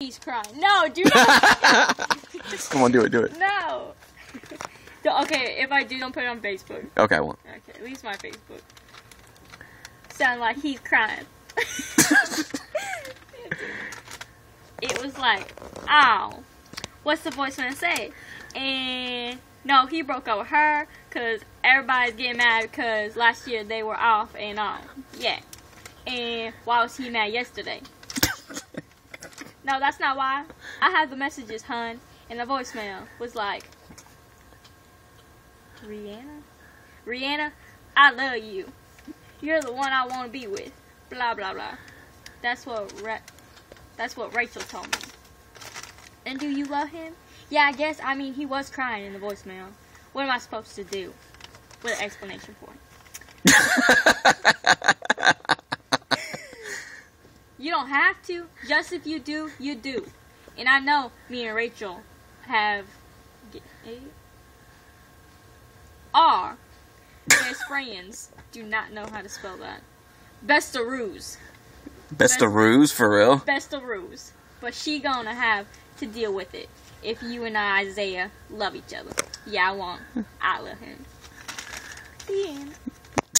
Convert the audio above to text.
He's crying. No, do not. Come on, do it, do it. no. Okay, if I do, don't put it on Facebook. Okay, I won't. Okay, at least my Facebook. Sound like he's crying. it was like, ow. What's the voicemail say? And no, he broke up with her because everybody's getting mad because last year they were off and on. Yeah. And why was he mad yesterday? No, that's not why. I have the messages, hun. And the voicemail was like, Rihanna? Rihanna, I love you. You're the one I want to be with. Blah blah blah. That's what Ra- that's what Rachel told me. And do you love him? Yeah, I guess. I mean, he was crying in the voicemail. What am I supposed to do? With an explanation point. You don't have to. Just if you do, you do. And I know me and Rachel have eh? are best friends. Do not know how to spell that. Best of ruse. Best of ruse, for real? Best of ruse. But she gonna have to deal with it if you and I, Isaiah, love each other. Yeah, I won't. I love him. The end.